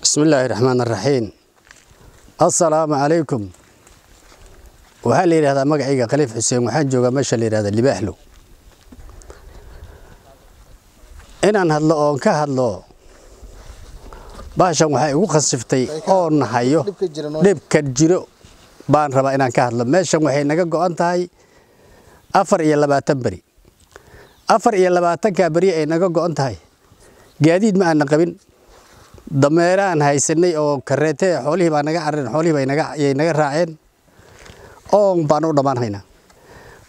bismi illaahi raxmaan raxiim assalaamu calaykum waxaa la yidhahdaa magacayga khaliif xuseen waxaan joogaa meesha la yidhahda libaaxlow inaan hadlo oon ka hadlo baashan waxay igu khasiftay oo nahayo dhibka jiro baan rabaa inaan ka hadlo. Meeshan waxay naga go'an tahay afar iyo labaatan beri. Afar iyo labaatankaa beri ay naga go'an tahay gaadiid ma aanan qabin. Dameeraan haysanay oo kareete xoolihii baa naga carareen xoolihii bay naga raaceen. Oon baan u dhammaanhaynaa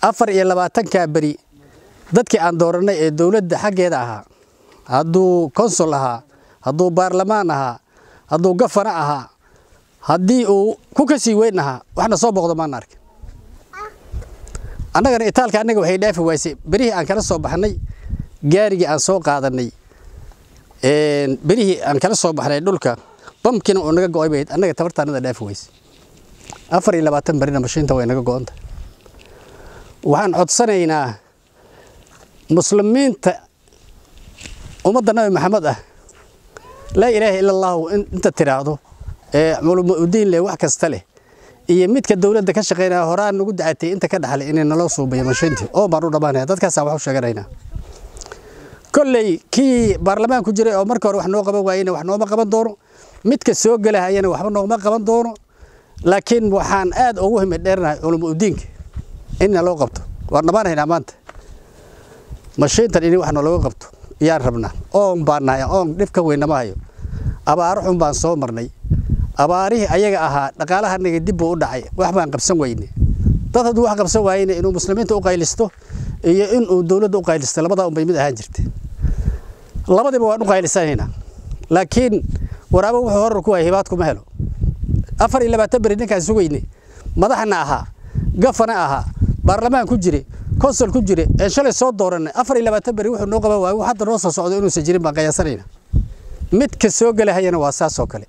afar iyo labaatankaa beri dadkii aan dooranay ee dowladda xaggeeda ahaa hadduu konsul ahaa hadduu baarlamaan ahaa hadduu gafana ahaa haddii uu ku ka sii weyn ahaa waxna soo booqdo maana arkin. Annagana itaalka annaga waxay dhaafi waysay berihii aan kala soo baxnay gaarigii aan soo qaadanay berihii aan kala soo baxnay dhulka bamkiina uu naga go'ay bay annaga tabartaanada dhaafi waysay afar iyo labaatan berina mashiinta way naga go'an tahay waxaan codsanaynaa muslimiinta ummadda nabi maxamed ah laa ilaaha ila allahu inta tiraahdo ee culamo udiin leh wax kasta leh iyo midka dowladda ka shaqaynaya horaan nagu dacatay inta ka dhaxlay inay naloo suubayo mashiintii. Oo baan u dhammaanaya dadkaasaa wax u sheeganaynaa kolley kii baarlamaan ku jiray oo marka hore wax noo qaban waayena wax nooma qaban doono. Midka soo gelahayana waxba nooma qaban doono. Laakiin waxaan aad ugu himid dheernahay culamo udiinka in naloo qabto. Waan dhammaanaynaa maanta? Mashiintan in wax nalooga qabto? Yaan rabnaa. Oon baan nahay oon dhib ka weynama hayo. Abaaro xun baan soo marnay. Abaarihii ayaga ahaa dhaqaalahanaga dib buu u dhacay. Wax baan qabsan weyne dad hadduu wax qabsan waayena inuu muslimiinta u qaylisto iyo inuu dowladda u qaylisto labadaa unbay mid ahaan jirta labadiba waan u qaylisanaynaa laakiin waraabo wuxuu horar ku waaya hibaad kuma helo. Afar iyo labaatan beri ninkaan sugayne madaxna ahaa gafana ahaa baarlamaan ku jire konsul ku jire ee shalay soo dooranay afar iyo labaatan beri wuxuu noo qaban waayo wax hadda noo soo socdo inuusan jirin baan qiyaasanayna midka soo gelahayana waa saas oo kale.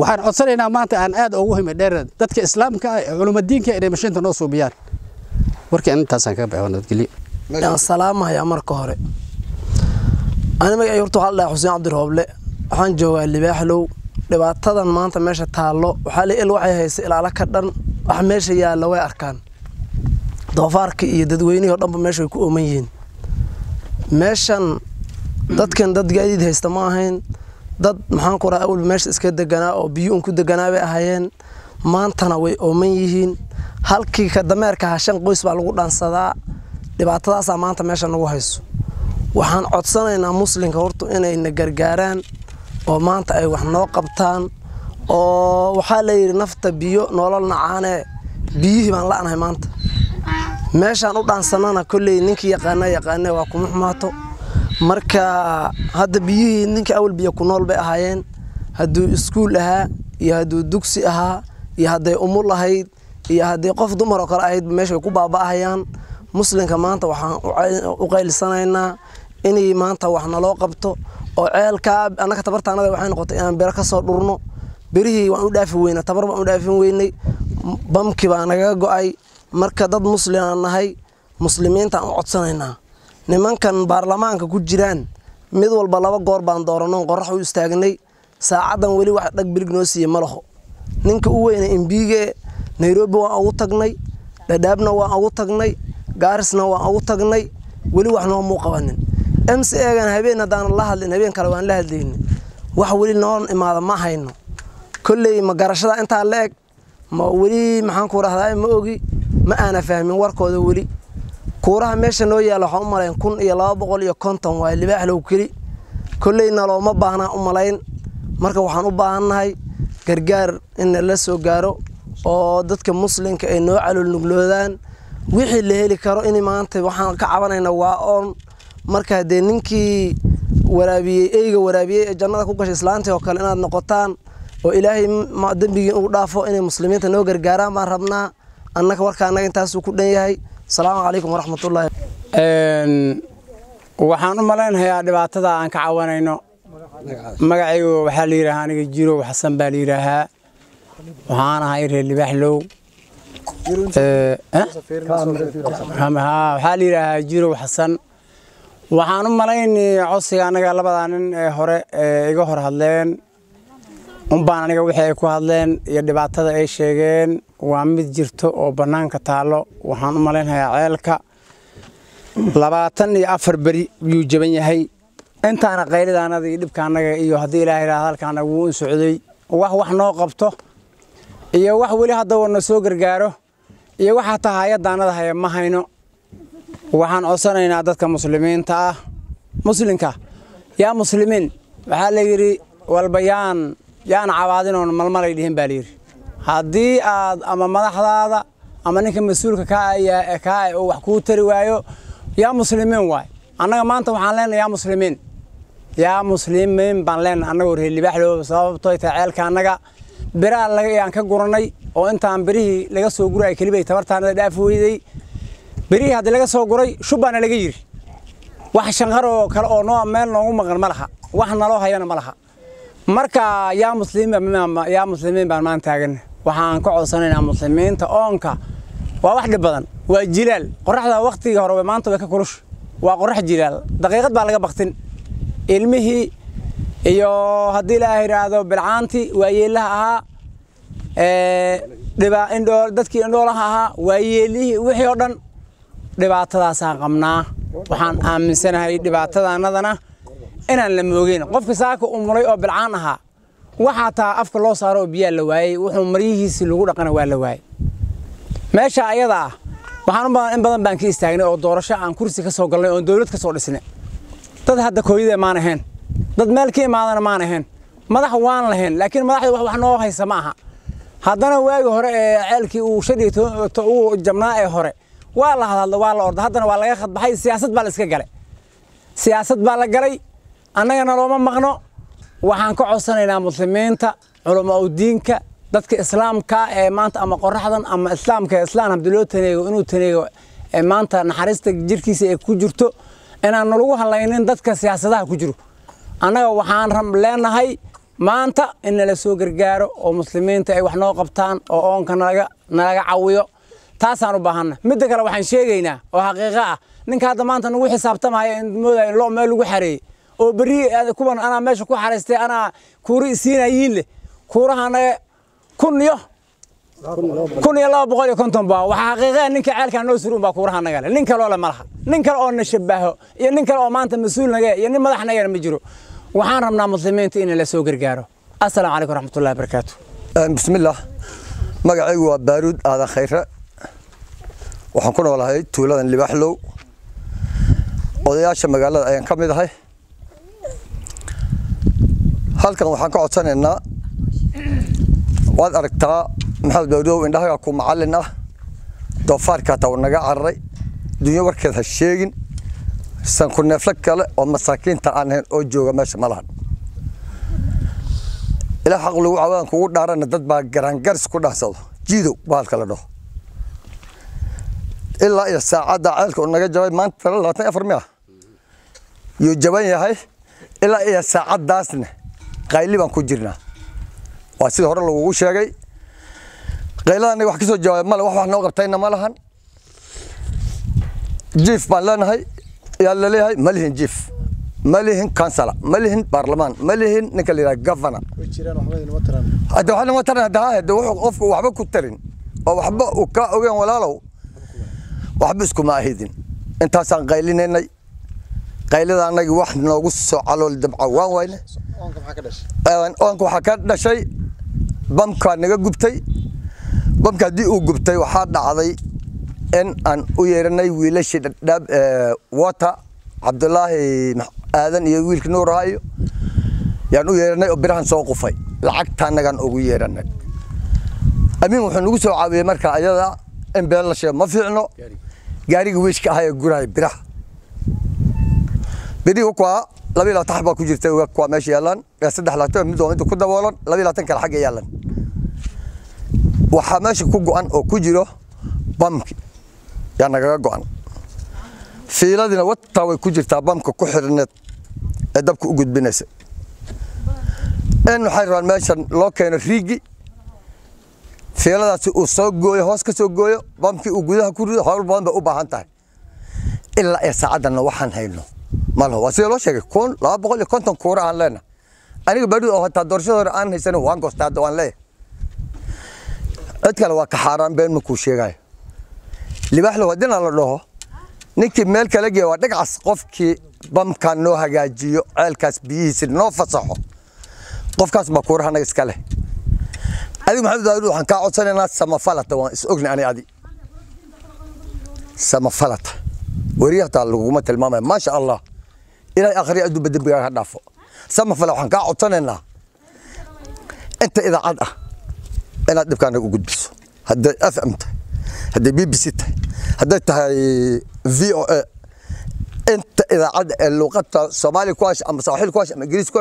Waxaan codsanaynaa maanta aan aad ugu himi dheer dadka islaamka ah ee culumadiinka inay mashiinta noo suubiyaan. Warkii aan intaasaan kaga baxo nabadgelyo salaamahayaa marka hore ani magacay horta waxaa la dhahay xuseen cabdirooble waxaan joogaa libaaxlow. Dhibaatadan maanta meesha taallo. Waxaa il waxay haysa ilaalo ka dhan. Wax meesha yaalla way arkaan. Doofaarka iyo dadweynihii o dhanba meesha way ku ooman yihiin. Meeshan dadkan dad gaadiid haysta ma ahayn. Dad maxaan ku raha awalba meesha iska deganaa oo biyo un ku deganaa bay ahaayeen. Maantana way ooman yihiin. Halkii ka dameerka ha shan qoys baa lagu dhaansadaa. Dhibaatadaasaa maanta meesha nagu hayso waxaan codsanaynaa muslimka horta inayna gargaaraan oo maanta ay wax noo qabtaan oo waxaa la yidhi nafta biyo nolol nacaanee biyihii baan la'nahay maanta. Meeshaan u dhaansanana kolley ninkii yaqaana yaqaane waa kuma xumaato marka hadda biyihii ninka awal biyo ku nool bay ahaayeen. Hadduu iskuul ahaa iyo hadduu dugsi ahaa iyo hadday umul ahayd iyo haddii qof dumar oo kale ahaydba meesha way ku baaba'ahayaan. Muslimka maanta waxaan u qaylisanaynaa inay maanta wax naloo qabto oo ceelkaa annaga tabartaanada waxay noqotay inaan bero ka soo dhurno. Berihii waan u dhaafi weynay tabar baan u dhaafin weynay. Bamkii baa nagaga go'ay. Marka dad muslimaan nahay muslimiintaan u codsanaynaa. Nimankan baarlamaanka ku jiraan mid walba laba goor baan dooranno qorax u istaagnay. Saacaddan weli wax dhag bilig noo siiye ma laho. Ninka u weyna imbiige nairobi waan ugu tagnay. Dhadhaabna waan ugu tagnay. Gaarisna waan ugu tagnay. Weli wax noomuu qabanin m c habeen haddaan la hadlin habeen kale waan la hadlayni wax weli noo imaada ma hayno. Kolley ma garashada intaa la eg? Ma weli maxaan ku ma ogi? Ma aana fahmin warkooda weli. Kuuraha meesha noo yaalla waxaan u malayn kun iyo laba boqol iyo konton waa libaaxlow keli. Kolleyna looma baahnaa u malayn. Marka waxaan u baahannahay gargaar in la soo gaaro oo dadka muslimka ay noo calool nugloodaan. Wixii la heli karo in maanta waxaan ka cabanayna waa oon marka haddee ninkii waraabiyey eyga waraabiyey ee jannada ku gashay islaantii oo kale inaad noqotaan oo ilaahay dembigii ugu dhaafo inay muslimiinta noo gargaaraan baan rabnaa. Annaga warka annaga intaasuu ku dhan yahay. Asalaamu calaykum waraxmatullaahi. Waxaan u malaynayaa dhibaatada aan ka cawanayno. Magacaygu waxaa la yidhaahaa aniga jirow xasan baa la yidhaahaa. Waxaan ahay reer libaaxlow waxaa la yidhaahaa jirow xasan waxaan u malaynay codsiga anaga labadaa nin ee hore ee iga hor hadleen. Unbaan aniga wixii ay ku hadleen iyo dhibaatada ay sheegeen. Waa mid jirto oo bannaanka taallo. Waxaan u malaynhayaa ceelka. Labaatan iyo afar beri yuu jaban yahay. Intaana qaylidaanada iyo dhibka annaga iyo haddii ilaah yidhahda halkaana wuu u socday. Wax wax noo qabto. Iyo wax weli haddaba na soo gargaaro. Iyo wax hataa hay'addaanada haya ma hayno waxaan codsanaynaa dadka muslimiinta ah. Muslimka yaa muslimiin waxaa la yidhi walba yaan yaan cabaadinoon malmalay dhihin baa layidhi haddii aad ama madaxdaada ama ninka mas'uulka kaa kaa uu wax kuu tari waayo yaa muslimiin waay annaga maanta waxaan leenahay yaa muslimiin. Yaa muslimiin baan leenahay annagoo reer libaaxloo sababtooy tahay ceelka annaga. Biraa laga aan ka guranay oo intaan birihii laga soo guray kelibay tabartaanada dhaaf weyday birihii haddii laga soo guray shubbaana laga yidhi. Wax shanqaroo kale oo noo meel noogu maqan ma laha. Wax naloo hayana ma laha. Marka yaa muslimiin yaa muslimiin baan maan taagan. Waxaan ka codsanaynaa muslimiinta oonka. Waa wax dhib badan. Waa jilaal. Qoraxda waktigii hore maanta way ka kulush. Waa qorax jilaal. Daqiiqad baa laga baktin ilmihii iyo haddii la yidhaahdo bilcaantii waayeelaha ahaa dadkii indhoolaha ahaa waayeelihii wixii oo dhan dhibaatadaasaan qabnaa. Waxaan aaminsanahay dhibaatadaanadana inaan la moogeyn qofka saaka uu mulay oo bilcaan ahaa waxaa taa afka loo saaro oo biyaa la waayey. Wuxuu maryihiisii lagu dhaqana waa la waayey. Meesha ayada ah waxaan u in badan baan ka istaagnay oo doorasho aan kursi ka soo galnay oon dowlad ka soo dhisnay. Dad hadda kooyadee maan ahayn dad meel ka imaadana maan ahayn madax waan lahayn laakiin madaxda wax noo haysa ma aha. Haddana waagi hore ee ceelkii uu shadhii uu jabnaa ee hore waa la hadalda waa la orda haddana waa laga khadbaxay siyaasad baa la iska galay. Siyaasad baa la galay. Annagana looma maqno. Waxaan ka codsanaynaa muslimiinta culamaa udiinka dadka islaamka ee maanta ama qoraxdan ama islaamka islaan haddii loo taneego inuu taneego ee maanta naxariista jirkiisa ay ku jirto inaan nalagu halaynin dadka siyaasadaha ku jiro. Annaga waxaan leenahay maanta in nala soo gargaaro oo muslimiinta ay wax noo qabtaan oo oonka nalaga cawiyo taasaan u baahanna midda kale waxaan sheegaynaa oo xaqiiqo ah ninka hadda maanta nagu xisaabtamaya in moodaya in loo meel lagu xareeyey oo berri kuwan anaa meesha ku xaraystay anaa kuuri isiinayiin leh kuuraha anaga kun iyo kun iyo laba boqol iyo konton baa. Waxaa xaqiiqaa ninka ceelkaa noo surun baa kuuraha naga leh. Nin kaloo ma laha. Nin kale oo na iyo nin kale oo maanta mas'uul naga iyo nin madax nagana ma jiro. Waxaan rabnaa muslimiinta in la soo gargaaro. Assalaamu calaykum raxmatullahi barakaatu bismillaah magacaygu waa baaruud aadan khayre waxaan ku noolahay tuuladan libaaxlow odayaasha magaalada ayaan ka mid ahay. Halkan waxaan ka codsanaynaa waad aragtaa maxamed bawdow indhahaga ku macallin ah. Doofaarka hataa uu naga cararay dunyo warkeed ha sheegin. Sanku neeflo kale oo masaakiinta aan ahayn oo jooga meesha ma lahan. Ilaa xaq lagu cawaan kugu dhaarana dad baa garaangaris ku dhaansado jiidow baalka la dhaho ilaa iyo saacadda ceelka uu naga jabay maanta labaatan afar miya yuu jaban yahay ilaa iyo saacaddaasna qayli baan ku jirnaa. Waa sida hore lagugu sheegay. Qaylada anaga wax ka soo jawaabay male wax wax noo qabtayna ma lahan. Jiif baan leenahay yaa la leeyahay ma lihin jiif ma lihin kansala ma lihin baarlamaan ma lihin ninka la yidhaha governor. Hadda waxna ma taran hadda hahade wuxuu qofku waxba ku tarin oo waxba uu kaa ogeen walaalow waxba iskuma ahidin. Intaasaan qaylinaynay. Qaylada anagi wax noogu soo calool dabca. Waan wayne oonka waxaa ka dhashay? Bamkaa naga gubtay. Bamka haddii uu gubtay waxaa dhacday in aan u yeeranay wiilashii dhadhaab wata cabdulaahi aadan iyo wiilka nuurahayo yaan u yeeranay oo birahan soo qufay. Lacagtaanagaan ugu yeeranay. Amiin wuxuu nagu soo caawiyey marka ayada in been la sheego. Ma fiicno gaariga wiishka ahaya guraya biraha birihi kuwaa laba iyo labaatan baa ku jirta kuwaa meesha yaalaan saddex labaatan mid waa mid ku daboolan laba iyo labaatan kale xagga yaalan waxaa meesha ku go'an oo ku jiro bamki. Yaa nagaga go'an. Fiiladiina wataa way ku jirtaa bamka ku xirneed ee dabka u gudbinaysa in waxay rabaan meeshan loo keeno riigi fiiladaasi uu soo gooyo hoos ka soo gooyo bamkii uu gudaha ku rido howl badan bay u baahan tahay. Ilaa ee saacaddanna waxaan hayno. Malaho waa sida loo sheegay kun laba boqol iyo konton kuura aan leenahay. Aniga bari oo hataa doorashadooda aan haysanin waan gosta hadda waan leeyahay. Cid kale waa ka xaaraan been makuu sheegayo libaaxlow haddina la dhaho. Ninkii meel kala geeya waa dhagcas qofkii bamkan noo hagaajiyo ceelkaas biyihiisa noo fasaxo. Qofkaas baa kuuraha naga iska leh adigu maxamed daawud waxaan kaa codsanaynaa samafalata waan is ogni ani adi. Samafalata weriyahataa laguguma tilmaamaya maasha allah. Ilaahay akhriya adduunba dembigaaga ha dhaafo. Samafala waxaan kaa codsanaynaa. Inta idaacad ah inaad dhibkaa naga u gudbiso. Hadday fm tahay hadday b b c tahay hadday tahay v o a. Inta idaacadda ee luuqadta soomaaliya ku ama sawaaxili ku ama ingiriis ku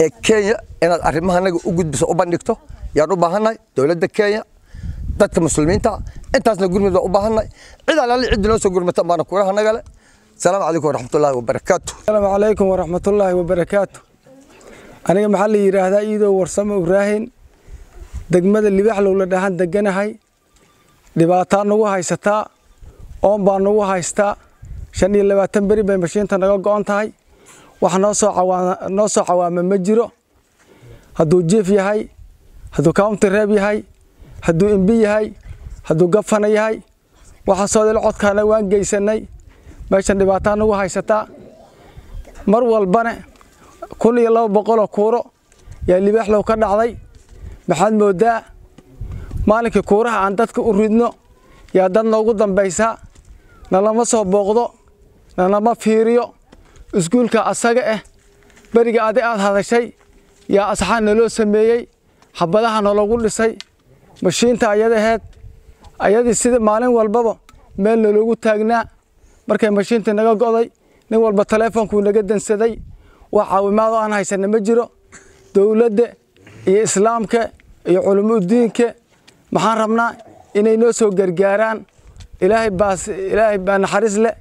ee kenya inaad arrimaha naga u gudbiso u bandhigto yaan u baahannahay dowladda kenya dadka muslimiinta intaasna gurmud baan u baahannahay cid alaali ciddi noo soo gurmata baana kuuraha nagale asalaamu calaykum waraxmatullaahi wabarakaatu asalaamu calaykum waraxmatullaahi wabarakaatu aniga maxaa la yidhaahdaa iidoo warsamo ibraahin degmada libaxlow la dhahan deganahay dhibaataa nagu haysataa? Oon baa nagu haystaa? Shan iyo labaatan beri bay mashiinta naga go'on tahay? Wax noo soo cawaama ma jiro? Hadduu jiif yahay hadduu county reeb yahay hadduu imbi yahay hadduu gafana yahay waxaasoo dil codkaana waan geysanay meeshan dhibaataa nagu haysataa. Mar walbane kun iyo laba boqoloo kuuro yaa libaaxlow ka dhacday. Maxaad mooddaa maalinkii kuuraha aan dadka u ridno yaa dad noogu dambaysaa? Nalama soo booqdo nalama fiiriyo. Iskuulka asaga ah beriga adi aad hadashay yaa asxaan naloo sameeyey xabadaha nalagu dhisay mashiinta ayadaheed ayadii sida maalin walbaba meel naloogu taagnaa markay mashiintii naga go'day nin walba taleefonkuu naga dansaday wax caawimaad oo aan haysana ma jiro. Dowladda iyo islaamka iyo culumudiinka maxaan rabnaa inay noo soo gargaaraan. Ilaahay baas ilaahay baa naxariis leh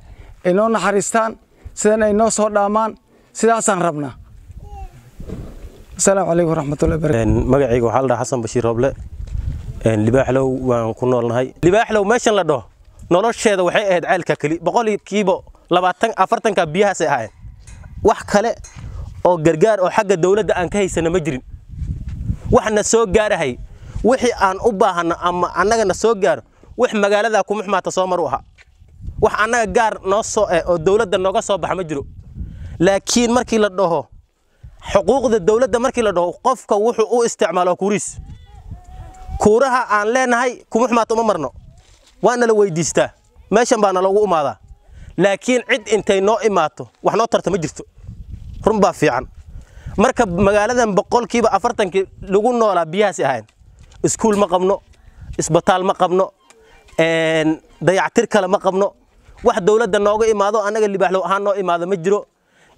ay noo naxariistaan sidan ay noo soo dhaamaan. Sidaasaan rabnaa asalaamu calaykum waraxmatullahi barakatu magacayga waxaa la dhahaa xasan bashiir roble. Libaaxlow waan ku noolnahay. Libaaxlow meeshan la dhaho. Nolosheeda waxay ahayd ceelka keli boqolkiiba labaatan afartanka biyahaasay ahaayeen. Wax kale oo gargaar oo xagga dowladda aan ka haysana ma jirin. Waxna soo gaarahay wixii aan u baahano ama annagana soo gaaro wax magaalada kumuxmaata soo mar u ahaa. Wax annaga gaar noo soo eh oo dowladda nooga soo baxa ma jiro. Laakiin markii la dhaho xuquuqda dowladda markii la dhaho qofka wuxuu u isticmaalo kuuriis kuuraha aan leenahay kumuxmaata uma marno. Waana la weydiistaa. Meeshan baana loogu imaadaa laakiin cid intay noo imaato wax noo tarta ma jirto. Run baa fiican. Marka magaaladan boqolkiiba afartankii lagu noolaa biyahaasi ahayn iskuul ma qabno isbitaal ma qabno dayactir kale ma qabno. Wax dowladda nooga imaado annaga libaaxlow ahaan noo imaado ma jiro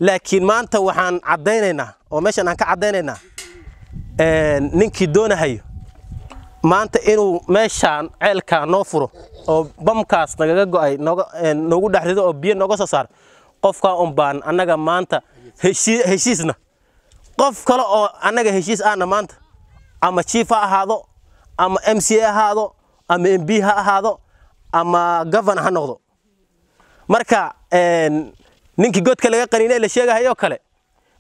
laakiin maanta waxaan caddaynaynaa oo meeshan aan ka caddaynaynaa ninkii doonahayo maanta inuu meeshaan ceelkaa noo furo oo bamkaas nagaga go'ay noogu dhex rido oo biyo nooga soo saar qofkaa un baan annaga maanta heshiisna. Qof kale oo annaga heshiis ahna maanta ama chief ha ahaado ama m c a ahaado ama m b ha ahaado ama governor ha noqdo. Marka ninkii godka laga qaniine la sheegahayoo kale.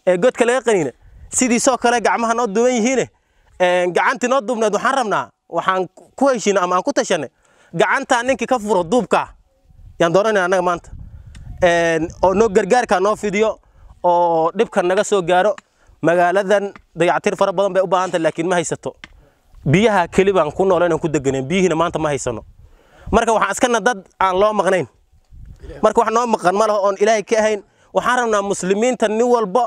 Ee godka laga qaniine sidiisoo kale gacmaha noo duwan yihiine gacantii noo duubneed waxaan rabnaa waxaan ku heshiina ama aan ku tashanay. Gacantaa ninkii ka furo duubkaa yaan dooranayna annaga maanta. Oo noo gargaarkaa noo fidiyo oo dhibkan naga soo gaaro magaaladan dayactir fara badan bay u baahan tahay laakiin ma haysato. Biyaha keli baan ku nool inaan ku deganeen biyihiina maanta ma haysano. Marka waxaan iskana dad aan loo maqnayn marka wax noo maqan ma laho oon ilaahay ka ahayn waxaan rabnaa muslimiinta nin walba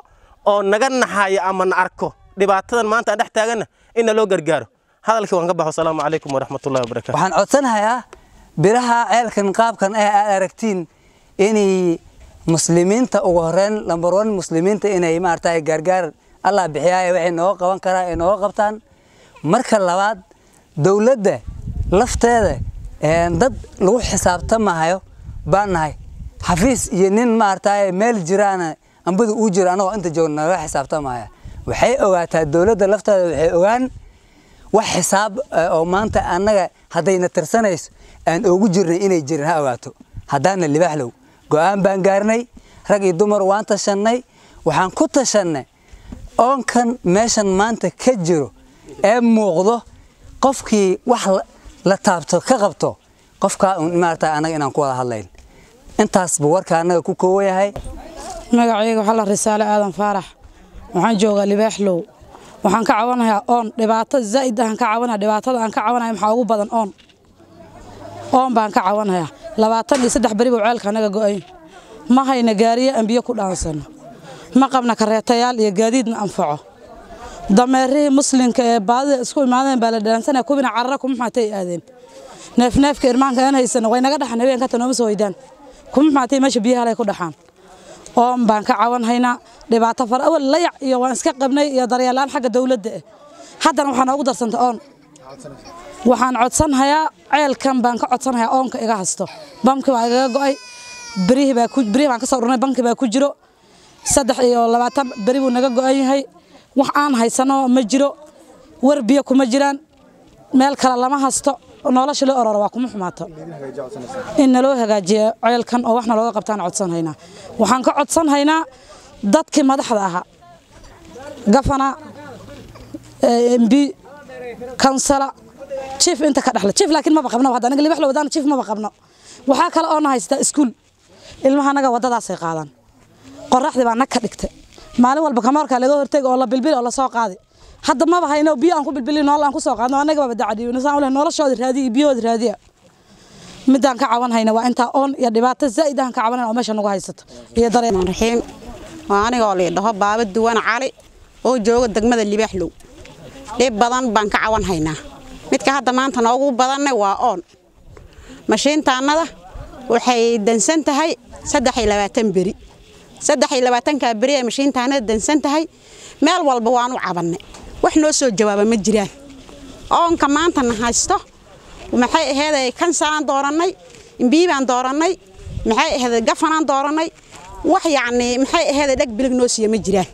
oo naga naxaya ama na arko. Dhibaatadan maanta aan dhex taaganna inna loo gargaaro. Hadalkii waan ka baxo. Asalaamu calaykum waraxmatullahi wabarakatu waxaan codsanayaa biraha ceelkan qaabkan eh aad aragtiin inay muslimiinta ugu horeyn lambar one muslimiinta inay maaragtay gargaar allah bixiyaa waxay nooga qaban karaa ay nooga qabtaan. Marka labaad dowladda lafteeda dad lagu xisaabtamahayo baan nahay xafiis iyo nin maaragtay meel jiraana ambada uu jira anagoo inta joogna naga xisaabtamaya waxay ogaataa dowladda lafteeda waxay ogaan wax xisaab oo maanta annaga haddayna tirsanayso aan ugu jirnay inay jirin ha ogaato. Haddaana libaaxlow go'aan baan gaarnay rag iyo dumar waan tashannay waxaan ku tashannay oonkan meeshan maanta ka jiro ee muuqdo qofkii wax la- taabto ka qabto qofkaa un maarata anaga inaan ku wada hadlayn intaasba warka anaga ku kooban yahay? Magacayga waxaa la risaale aadan faarax. Waxaan joogaa libaaxlow waxaan ka cabanayaa oon. Dhibaato zaa'id ahaan ka cabanaya dhibaatada aan ka cabanaya maxaa ugu badan oon? Oon baan ka cabanayaa labaatan iyo saddex beri buu ceelka anaga go'ay ma hayna gaariye aan biyo ku dhaansano. Ma qabna kareetayaal iyo gaadiidna anfaco. Dameerihii muslimka ee baadida isku imaadeen baa la dhaansanaya kuwina carara kuma maxaatay aadeen. Neefneefka irmaanka aan haysano way naga dhaxan habeenka nooma soo hoydaan kuma maxaatay meesha biyaha lay ku dhaxaan? Oon baan ka cawanhaynaa dhibaato far awal layac iyo waan iska qabnay iyo daryeelaan xagga dawladda ah haddana waxaa noogu darsanta oon. Waxaan codsanhayaa ceelkan baan ka codsanhayaa oonka iga hasto. Bamki baa igaga go'ay berihii baan ka soo dhurnay banki baa ku jiro. Saddex iyo labaatan beri buu naga go'an yahay. Wax aan haysano ma jiro. War biyo kuma jiraan. Meel kale lama hasto nolosha loo ororo waa kuma xumaato. In naloo hagaajiyo ceelkan oo waxna looga qabtaan codsanhaynaa waxaan ka codsanhaynaa dadkii madaxda ahaa. Gafana mb kansala jief inta ka dhexle jief laakiin maba qabno hadda aniga libax la wadaan jief maba qabno. Waxaa kale oo na haystaa iskuul ilmaha anaga waddadaasay qaadaan. Qoraxdii baa nag ka dhigtay. Maalin walba kamoorkaa laga hortegi oo la bilbil oo la soo qaadi hadda maba hayno biyo aan ku bilbili nool aan ku soo qaadno annaga baba dacadiyo nasaan wala noloshooda raadiyo biyood raadiyo midaan ka cawan hayna waa inta oon iyo dhibaato zaid aan ka cawanayna oo meesha nagu haysato. Iyo dareen. Raxiim waa aniga oo leedhaho baaba duwan cali oo jooga degmada libaaxlow dhib badan baan ka cawan haynaa midka hadda maanta noogu badanna waa oon. Mashiintaannada waxay dansan tahay saddex iyo labaatan beri. Saddex iyo labaatankaa beri ay mashiintaannada dansan tahay. Meel walba waanu cabanay wax noo soo jawaaba ma jiraan. Oonka maanta na haysto. Maxay aheeday kansalaan doorannay imbii baan doorannay maxay aheeday gafanaan doorannay wax yacni maxay aheeday dheg bilig noo siiya ma jiraan.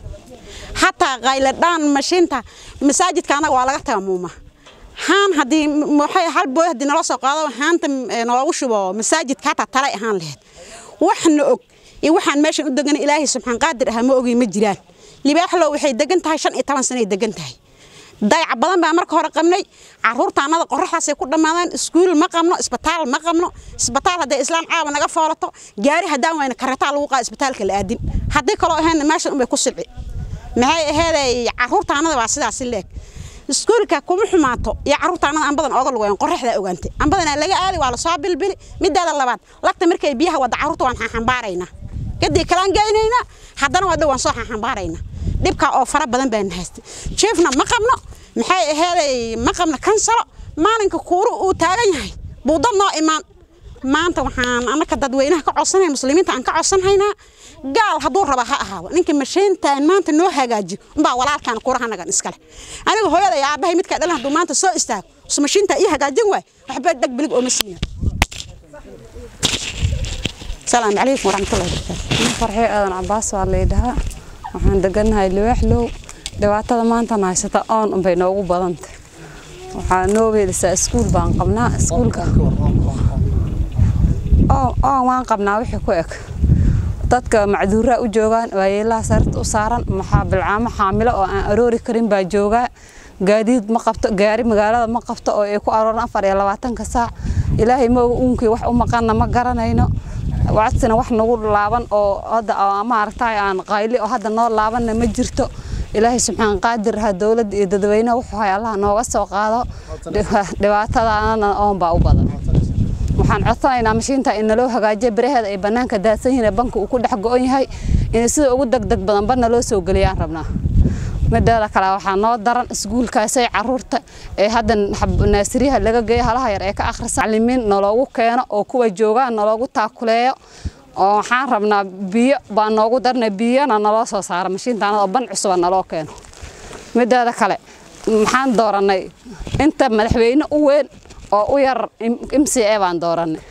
Xataa qayladhaan mashiinta masaajidka anaga waa laga tagamuuma haan haddii waxay hal booy haddii nala soo qaado haanta noogu shubo masaajidka hataa talay ahaan lahayd waxna og iyo waxaan meeshan u degan ilaahay subxaan qaadir ah ma ogi ma jiraan. Libaaxlow waxay degan tahay shan iyo toban sanay degan tahay dayac badan baa marka hore qabnay. Caruurtaanada qoraxdaasay ku dhammaadaan iskuul ma qabno isbitaal ma qabno. Isbitaal hadday islaan caawa naga foolato gaari haddaan wayna karetaa lagu qaado isbitaalka la aadin. Haddii kaloo ahayn meeshan unbay ku silci maxay aheeday caruurtaanada waa sidaasi leeg. Iskuulka kuma xumaato iyo caruurtaanada aan badan ooga lugayan qoraxdaa ogaantay. Aan badanaa laga aadi waa la soo bilbili mideeda labaad. Lagta markay biyaha wadda carruurta waan xaxambaaraynaa kadii kalaan geynaynaa haddana waa dhow waan soo xaxambaaraynaa dhibkaa oo fara badan baan haystay jiefna ma qabno maxay aheeday ma qabno kansalo maalinka kuuru uu taagan yahay buu dad noo imaan maanta waxaan annaka dadweynaha ka codsanaya muslimiinta aan ka codsanhaynaa gaal hadduu raba ha ahaado ninka mashiintaan maanta noo hagaajiyo umbaa walaalkaan kurahanagan iskale aniga hooyada iyo aabbahay midkaa dhalan hadduu maanta soo istaago us mashiintaa ii hagaajin waay waxba dheg bilig ooma siina السلام عليكم ورحمة الله وبركاته farxii aadan cabaas waa laydhahaa waxaan degannahay liwaaxlow dhibaatada maanta haysata oon unbay noogu badantay. Waxaa noo weelisaa iskuul baan qabnaa iskuulka. Oon waan qabnaa wixii ku eg. Dadka macduuraa u joogaan waayeelaha sararta u saaran maxaa bilcaamo xaamilo oo aan aroori karin baa joogaa. Gaadiid ma qabto gaari magaalada ma qabto oo ay ku arooran afar iyo labaatanka saac ilaahay ma oga uunkii wax u maqanna ma garanayno wacsina wax nagu laaban oo hadda maaragtay aan qayli oo hadda noo laabanna ma jirto. Ilaahay subxaan qaadir ha dowladda iyo dadweynaha wuxuu hay allaha nooga soo qaado. Dhibaatadaana oon baa u badan. Waxaan codsanaynaa mashiinta in naloo hagaajiyo biraheeda ay bannaanka daadsan yihiin banka uu ku dhex go-on yahay. In sida ugu degdeg badanba naloo soo geliyaan rabnaa mideeda kale waxaa noo daran iskuulkaasay carruurta ee hadda naasiriyaha laga geeyo halaha yar ee ka akhrisa macalimiin naloogu keeno oo kuwa joogaan naloogu taakuleeyo. Oo waxaan rabnaa biyo baa noogu darna biyona naloo soo saara mashiintaanada oo ban cusuba naloo keeno. Mideeda kale maxaan doorannay inta madaxweyne u weyn oo u yar m c a baan doorannay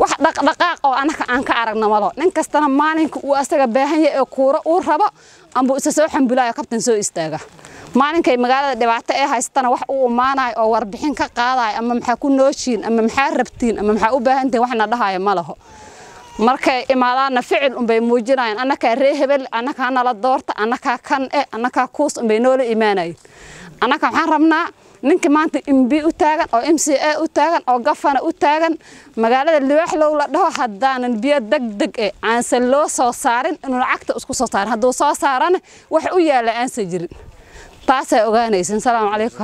wax dhaqdhaqaaq oo anaka aan ka aragna malo nin kastana maalinka uu asaga baahan yahay ee kuuro uu rabo ambuu isa soo xambulaayo kabtan soo istaaga. Maalinkay magaalada dhibaato ee haystana wax u imaanayo oo warbixin ka qaadayo ama maxaa ku nooshiin ama maxaa rabtiin ama maxaa u baahantihin waxna dhahayo ma laho. Markay imaadaanna ficil unbay muujinayaan annakaa ree hebel annakaa nala doorta annakaa kan e annakaa kuus unbay noola imaanayeen. Annaka waxaan rabnaa ninkii maanta mb u taagan oo m c a u taagan oo gafana u taagan magaalada libaaxlow la dhaho haddaanan biyo degdeg e aansan loo soo saarin inuu lacagta isku soo saarin. Hadduu soo saarana wax u yaalla aansan jirin. Taasay ogaanaysin salaamu calaykum